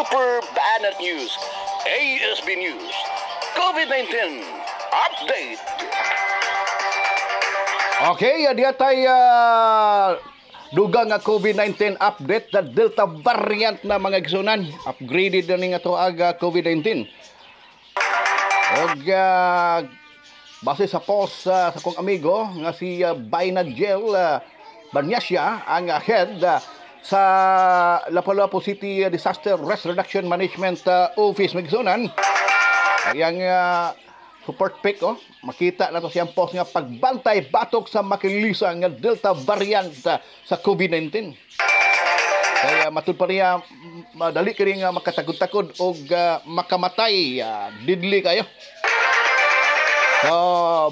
Super Banner News, ASB News, COVID-19 Update. Okay, uh, diya tayo uh, dugang nga COVID-19 update na Delta variant na mga igsunan. Upgraded na nga to aga COVID-19. Og uh, base sa post uh, sa kong amigo nga si uh, Bainagel uh, Banyasya ang uh, head uh, sa Lapu-Lapu City Disaster Risk Reduction Management uh, Office Migsunan. Yang uh, support pic oh. Makita na to siyang post nga pagbantay batok sa makilisa nga delta variant uh, sa COVID-19 kaya matud pa niya madali kini nga makatagod-tagod og uh, makamatay uh, didli kayo. So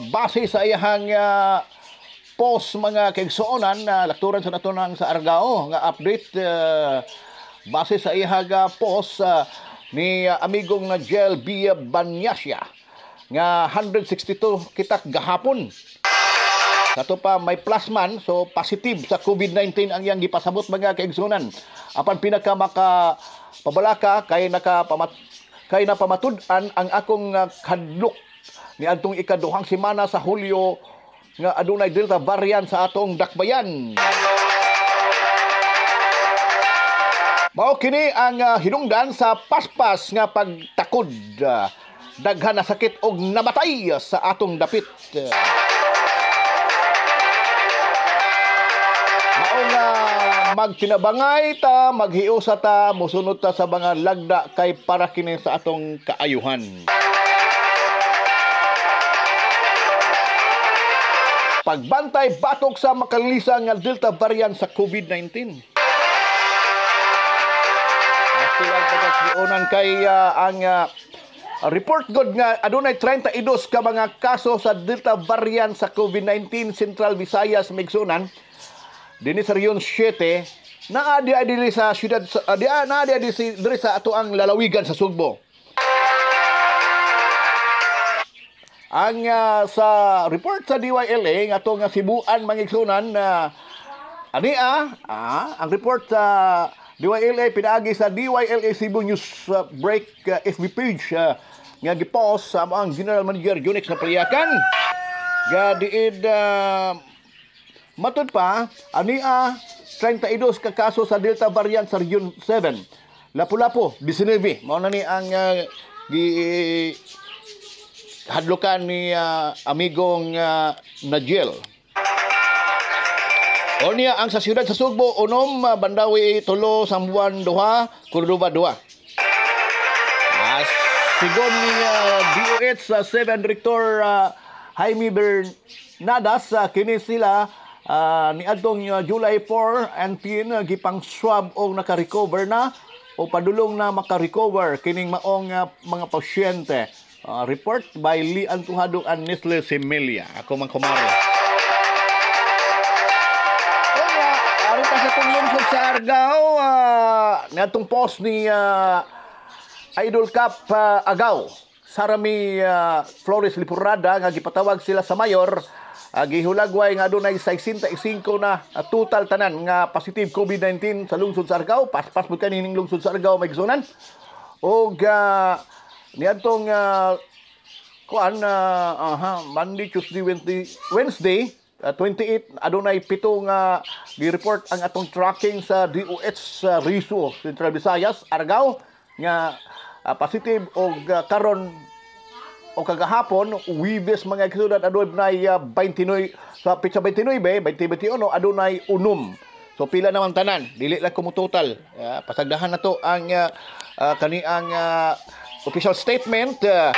base sa iyang uh, post mga kaigsuonan na lakturan sa nato nang sa Argao nga update uh, base sa iyang uh, post uh, ni uh, amigong na Gel Bia Banyasya nga 162 kitak gahapon. Kato pa may plus man so positive sa COVID-19 ang yang gipasabot mga kaigsunan. Apan pinaka maka pabalaka kay naka pamat kay napamatud-an ang akong kadlok ni adtong ikaduhang semana sa Hulyo nga adunay delta variant sa atong dakbayan. Mao kini ang uh, hinungdan sa paspas nga pagtakod uh, daghan na sakit og namatay sa atong dapit. Mao nga magtinabangay ta, maghiusa ta, musunod ta sa mga lagda kay para kini sa atong kaayuhan. Pagbantay batok sa makalisa nga Delta variant sa COVID-19. Mas lang pagkakionan kay uh, ang uh, Report good nga adunay 32 ka mga kaso sa Delta variant sa COVID-19 Central Visayas Migsunan. Dinhi sa Region 7 naa di sa syudad uh, di naa di sa ato ang lalawigan sa Sugbo. Ang uh, sa report sa DYLA nga ato nga Sibuan Mangigsunan na uh, ani ah, ah, ang report sa DYLA pinaagi sa DYLA Cebu News uh, Break uh, FB page uh, nga gipost sa ang General Manager Unix na paliyakan. Ga diid uh, matud pa ani a 32 ka kaso sa Delta variant sa Region 7. Lapu-Lapu 19 mao na ni ang uh, gi hadlukan ni uh, amigong uh, Najel. O niya ang sa siyudad sa Sugbo, unom, uh, Bandawi, Tulo, Sambuan, Duha, Cordoba, Duha. As sigon ni uh, DOH sa 7 Rector uh, Jaime Bernadas, uh, kini sila uh, ni adtong uh, July 4 and 10 uh, gipang swab og naka-recover na o padulong na maka-recover kining maong uh, mga pasyente. Uh, report by Lee Antuhado and Nestle Semilia. Ako man kumari. Kaya, ari pa sa itong lungsod sa Argao, uh, natong post ni uh, Idol Cup uh, Agaw. Sarami uh, Flores Lipurada nga gipatawag sila sa mayor uh, gihulagway nga adunay 65 na uh, total tanan nga positive COVID-19 sa lungsod sa Argao. Paspas mo kanining lungsod sa Argao may gisunan. Og uh, niadtong uh, kuan uh, aha, Monday, Tuesday, Wednesday, uh, 28 adunay pito nga gi-report ang atong tracking sa DOH sa uh, Riso, Central Visayas, Argao nga uh, positive og uh, karon o kagahapon Wibes mga kasudat adunay uh, 29 sa pitsa 29 2021 adunay unom so pila naman tanan dili lang kumo total uh, pasagdahan na to ang uh, uh, kaniang uh, official statement uh,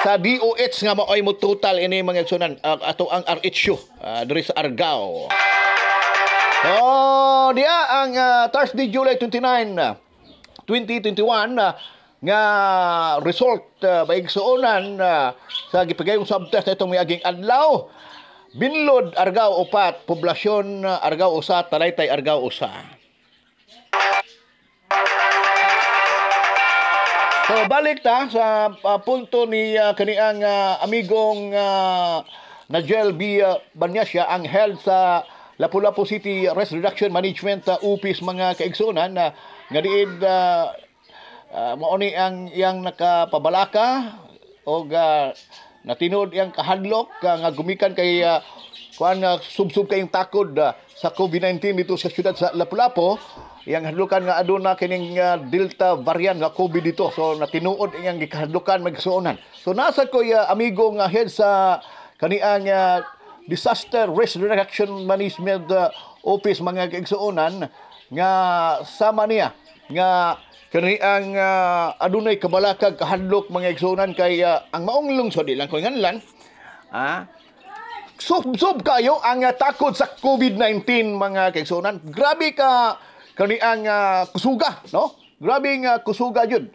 sa DOH nga maoy mo total ini mga igsunan uh, ato ang RHU uh, diri sa Argao Oh, dia ang uh, Thursday, July 29, 2021 uh, nga result uh, baigsuonan uh, sa gipagayong subtest itong miaging adlaw Binlod Argao upat, poblasyon uh, Argao usa, Talaytay Argao usa. So balik ta sa uh, punto ni uh, kaniang uh, amigong uh, Najel B. Uh, Banyasya ang held sa Lapu-Lapu City Risk Reduction Management uh, Office mga kaigsunan na uh, nga diid uh, uh, mao ni ang iyang nakapabalaka og uh, natinod iyang kahadlok uh, nga gumikan kay uh, kuan nga subsub kayong takod uh, sa COVID-19 dito sa syudad sa Lapu-Lapu iyang hadlukan nga aduna kining uh, Delta variant nga COVID dito. So natinuod iyang gikahadlukan magsuonan. So nasa ko uh, amigo nga head sa kaniang uh, disaster risk reduction management uh, office mga kaigsuonan nga sama niya nga kani ang uh, adunay kabalakag kahadlok mga igsuonan kay uh, ang maong lungsod ilang ko nganlan ah sub-sub kayo ang uh, takot sa COVID-19 mga kaigsuonan grabe ka kani ang uh, kusuga no grabe nga kusuga jud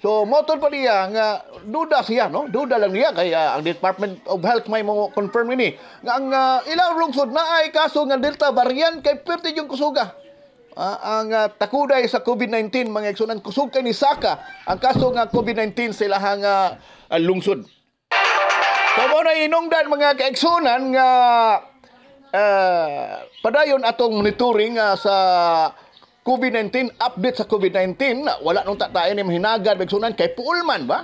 So, motor pa niya nga duda siya, no? Duda lang niya kaya ang Department of Health may mo confirm ini nga ang uh, ilang lungsod na ay kaso nga Delta variant kay perti yung kusuga. Ah, ang uh, takuday sa COVID-19 mga igsunan kusog kay ni Saka ang kaso nga COVID-19 sa ilahang uh, uh, lungsod. So mo na inungdan mga kaigsunan nga uh, padayon atong monitoring uh, sa COVID-19, update sa COVID-19, wala nung tatayin ni mahinagad, magsunan kay Puulman ba?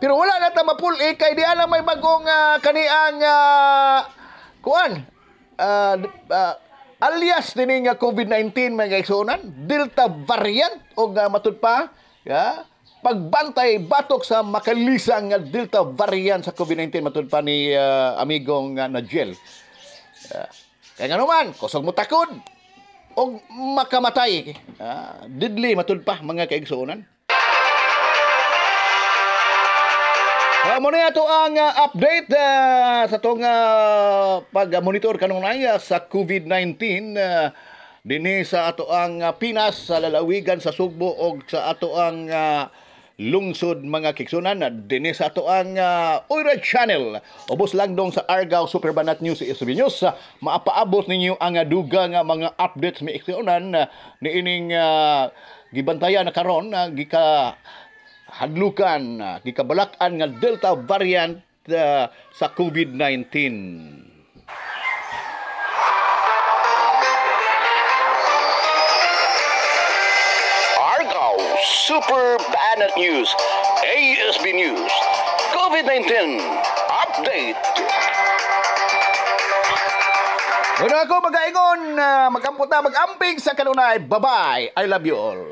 Pero wala na ta mapul eh, kay di alam may bagong uh, kaniang uh, kuan, uh, uh, alias din nga COVID-19 mga igsunan, Delta variant o uh, matud pa, ya, pagbantay batok sa makalisang nga Delta variant sa COVID-19 matud pa ni uh, amigong uh, Najel. Uh, kaya nga naman, kusog mo takod, o makamatay. Ah, deadly matud pa mga kaigsuonan. Uh, mo na ito ang uh, update uh, sa itong uh, pag-monitor kanunay uh, sa COVID-19 uh, dinhi sa ato ang uh, Pinas sa lalawigan sa Sugbo o sa ato ang uh, lungsod mga kiksunan dinhi sa ato ang uh, Oira Channel. Ubos lang dong sa Argao Superbanat News SB News. Uh, maapaabot ninyo ang uh, duga nga mga updates mi iksunan uh, niining uh, gibantayan na karon uh, gika hadlukan uh, gikabalakan nga Delta variant uh, sa COVID-19 Super Banner News, ASB News, COVID-19 Update. Muna ako mag-aingon, uh, magamputa, mag-amping sa kanunay. Bye-bye. I love you all.